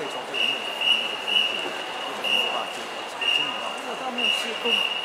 可以从这个面，然那个屏子，这者我们的话，就这个直接进入。我倒上没有试过。